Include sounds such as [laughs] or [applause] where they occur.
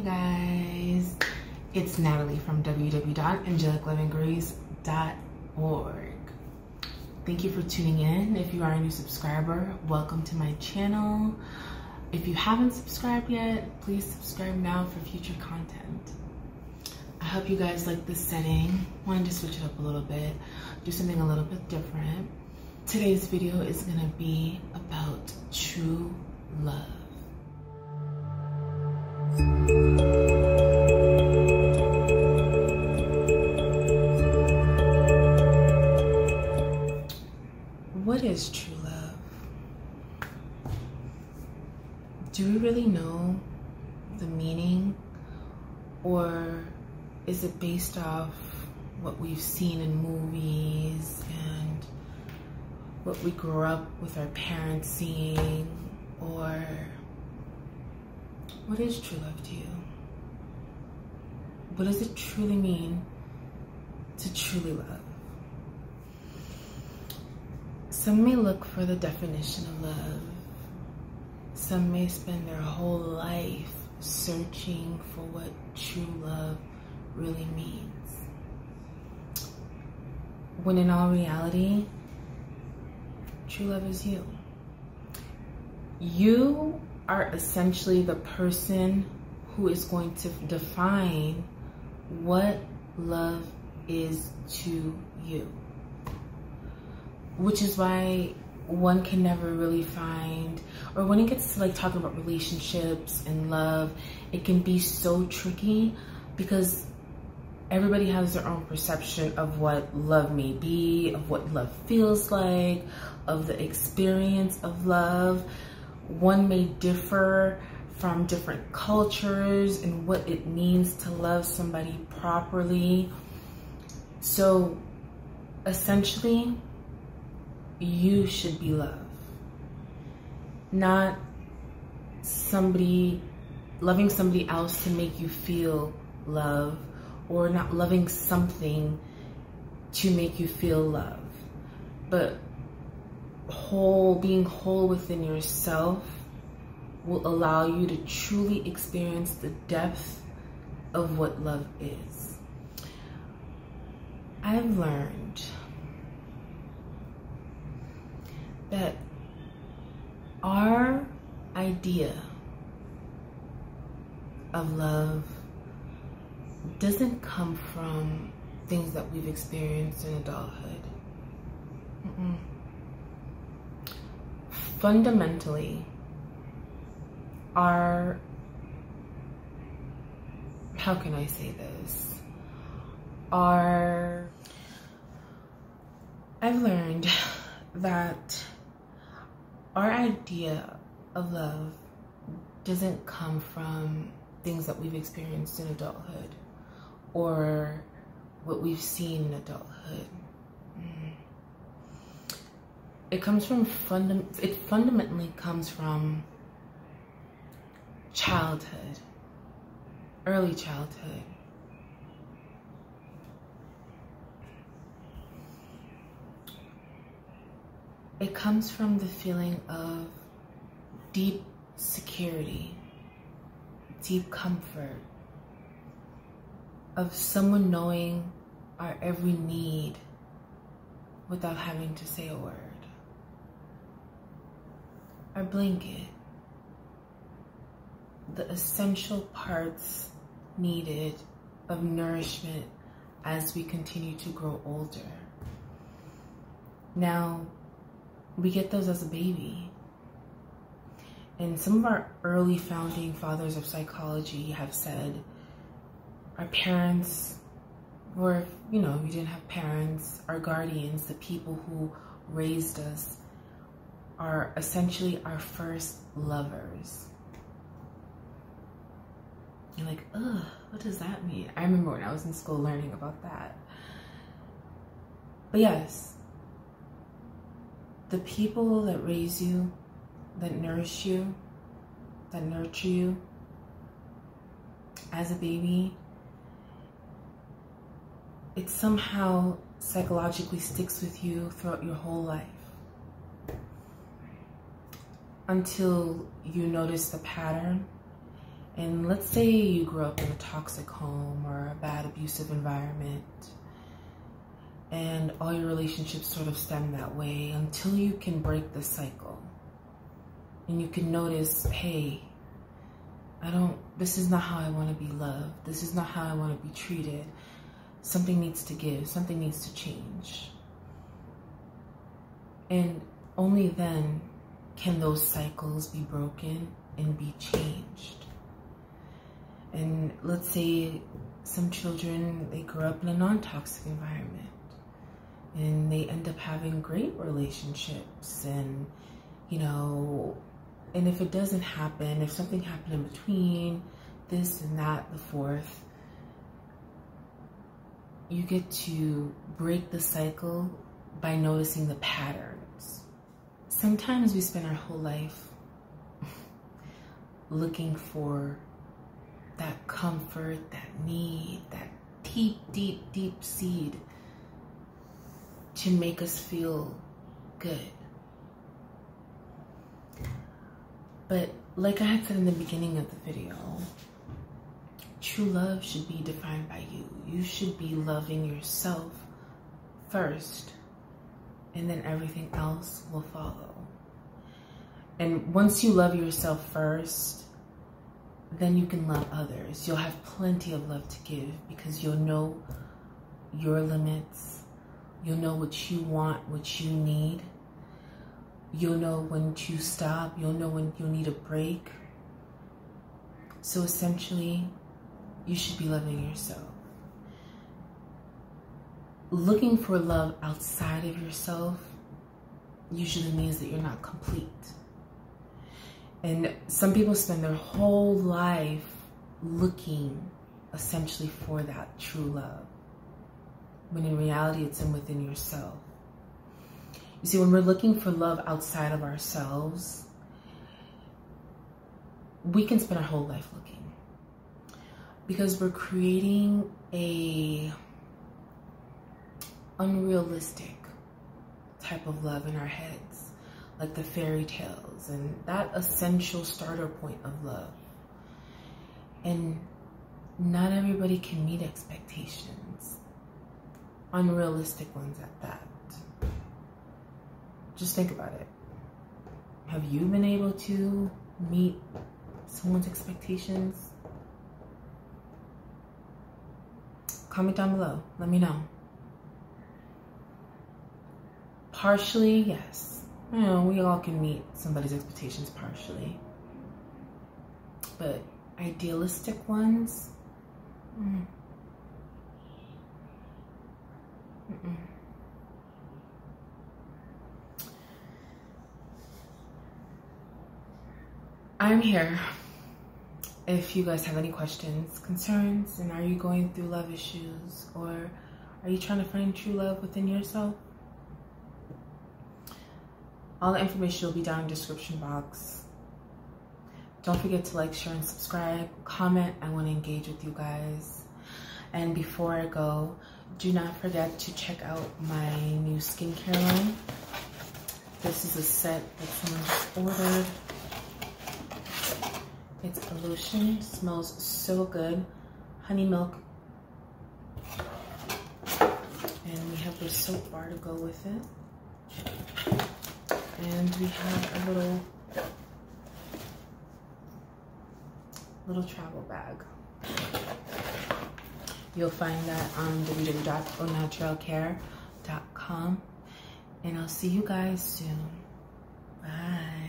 Hey guys, it's Natalie from www.angelicloveandgrace.org. Thank you for tuning in. If you are a new subscriber, welcome to my channel. If you haven't subscribed yet, please subscribe now for future content. I hope you guys like this setting. Wanted to switch it up a little bit, do something a little bit different. Today's video is gonna be about true love. What is true love? Do we really know the meaning or is it based off what we've seen in movies and what we grew up with our parents seeing or what is true love to you? What does it truly mean to truly love? Some may look for the definition of love. Some may spend their whole life searching for what true love really means. When in all reality, true love is you. You are essentially the person who is going to define what love is to you. Which is why one can never really find, or when it gets to like talking about relationships and love, it can be so tricky because everybody has their own perception of what love may be, of what love feels like, of the experience of love one may differ from different cultures and what it means to love somebody properly. So essentially, you should be loved, not somebody loving somebody else to make you feel love or not loving something to make you feel love, but whole, being whole within yourself will allow you to truly experience the depth of what love is. I've learned that our idea of love doesn't come from things that we've experienced in adulthood. Mm -mm fundamentally are how can I say this? Are I've learned [laughs] that our idea of love doesn't come from things that we've experienced in adulthood or what we've seen in adulthood it comes from fundam it fundamentally comes from childhood early childhood. It comes from the feeling of deep security deep comfort of someone knowing our every need without having to say a word our blanket, the essential parts needed of nourishment as we continue to grow older. Now, we get those as a baby. And some of our early founding fathers of psychology have said our parents were, you know, we didn't have parents, our guardians, the people who raised us, are essentially our first lovers. You're like, ugh, what does that mean? I remember when I was in school learning about that. But yes, the people that raise you, that nourish you, that nurture you as a baby, it somehow psychologically sticks with you throughout your whole life until you notice the pattern And let's say you grew up in a toxic home or a bad abusive environment and all your relationships sort of stem that way until you can break the cycle and you can notice, hey, I don't, this is not how I want to be loved. This is not how I want to be treated. Something needs to give, something needs to change. And only then can those cycles be broken and be changed. And let's say some children, they grow up in a non-toxic environment and they end up having great relationships and, you know, and if it doesn't happen, if something happened in between this and that, the fourth, you get to break the cycle by noticing the patterns. Sometimes we spend our whole life [laughs] looking for that comfort, that need, that deep, deep, deep seed to make us feel good. But like I had said in the beginning of the video, true love should be defined by you. You should be loving yourself first, and then everything else will follow. And once you love yourself first, then you can love others. You'll have plenty of love to give because you'll know your limits. You'll know what you want, what you need. You'll know when to stop. You'll know when you need a break. So essentially, you should be loving yourself. Looking for love outside of yourself usually means that you're not complete. And some people spend their whole life looking essentially for that true love. When in reality, it's in within yourself. You see, when we're looking for love outside of ourselves, we can spend our whole life looking because we're creating a unrealistic type of love in our heads like the fairy tales and that essential starter point of love. And not everybody can meet expectations, unrealistic ones at that. Just think about it. Have you been able to meet someone's expectations? Comment down below. Let me know. Partially, yes you know, we all can meet somebody's expectations partially. But idealistic ones, mm. Mm -mm. I'm here if you guys have any questions, concerns, and are you going through love issues or are you trying to find true love within yourself? All the information will be down in the description box. Don't forget to like, share, and subscribe. Comment. I want to engage with you guys. And before I go, do not forget to check out my new skincare line. This is a set that someone just ordered. It's a lotion. smells so good. Honey milk. And we have the soap bar to go with it and we have a little little travel bag. You'll find that on www.onaturalcare.com and I'll see you guys soon. Bye.